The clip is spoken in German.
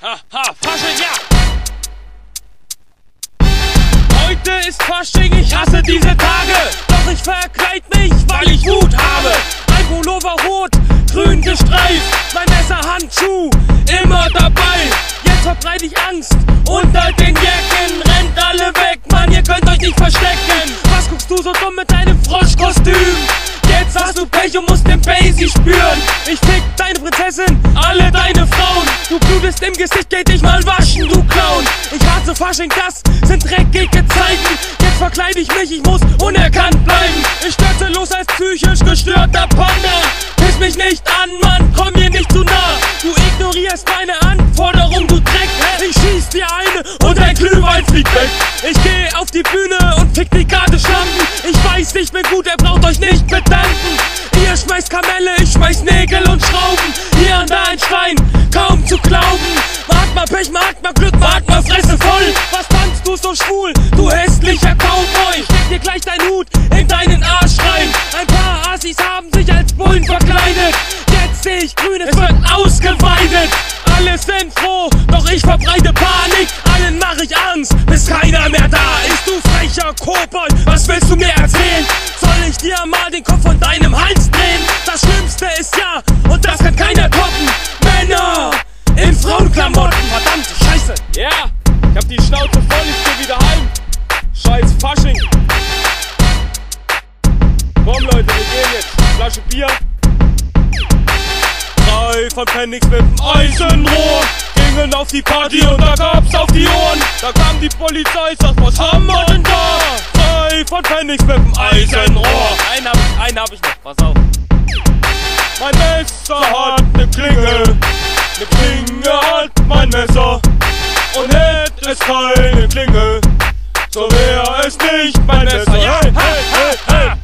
Ha, ha, Fasching, ja! Heute ist Fasching, ich hasse diese Tage. Doch ich verkleid mich, weil ich Wut habe. Ein Pullover rot, grün gestreift. Mein Messer, Handschuh, immer dabei. Jetzt verbreite ich Angst unter den Jacken. Rennt alle weg, Mann, ihr könnt euch nicht verstecken. Was guckst du so dumm mit deinem Froschkostüm? Du Pech und musst den Basie spüren. Ich fick deine Prinzessin, alle deine Frauen. Du blutest im Gesicht, geh dich mal waschen, du Clown. Ich hasse Fasching, das sind dreckige Zeiten. Jetzt verkleide ich mich, ich muss unerkannt bleiben. Ich stürze los als psychisch gestörter Panda. Piss mich nicht an, Mann, komm mir nicht zu nah. Du ignorierst meine Anforderung, du Dreck. Ich schieß dir eine und dein Glühwein fliegt weg. Ich geh auf die Bühne und fick die Karte Schlampen. Ich weiß, ich bin gut, ihr braucht euch nicht bedanken. Ihr schmeißt Kamelle, ich schmeiß Nägel und Schrauben. Hier und da ein Stein, kaum zu glauben. Mag mal Pech, mag mal Glück, mag mal Fresse voll. Was tanzt du so schwul, du hässlicher Cowboy? Steck dir gleich dein Hut in deinen Arsch rein. Ein paar Assis haben sich als Bullen verkleidet. Jetzt seh ich grün, es wird ausgeweidet. Alle sind froh, doch ich verbreite Panik. Allen mach ich Angst, bis keiner mehr da ist. Du frecher Kobold, was willst du mir erzählen? Dir mal den Kopf von deinem Hals drehen? Das Schlimmste ist ja, und das kann keiner toppen. Männer in Frauenklamotten, verdammte Scheiße. Ja, ich hab die Schnauze voll, ich geh wieder heim. Scheiß Fasching. Komm Leute, wir gehen jetzt. Flasche Bier. Drei von Pennix mit'm Eisenrohr gingen auf die Party und da gab's auf die Ohren. Da kam die Polizei, sagt, was haben wir denn da? Drei von Pennix mit'm Eisenrohr. Einen hab ich, noch, pass auf. Mein Messer hat ne Klinge, ne Klinge hat mein Messer. Und hätte es keine Klinge, so wär es nicht mein Messer. Ja, Hey, hey, hey, hey.